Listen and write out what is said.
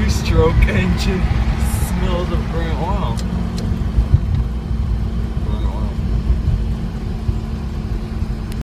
two-stroke engine smells of burnt oil.